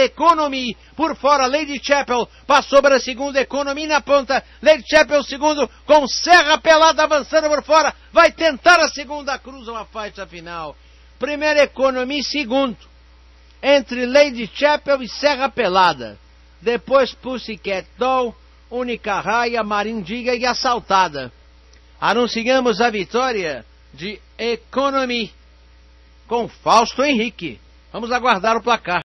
Economy. Por fora, Lady Chapel passou para a segunda Economy na ponta. Lady Chapel segundo com Serra Pelada avançando por fora. Vai tentar a segunda, cruza uma faixa final. Primeiro Economy, segundo. Entre Lady Chapel e Serra Pelada. Depois Pussycat Doll, Única Raia, Marindiga e Assaltada. Anunciamos a vitória de Economy com Fausto Henrique. Vamos aguardar o placar.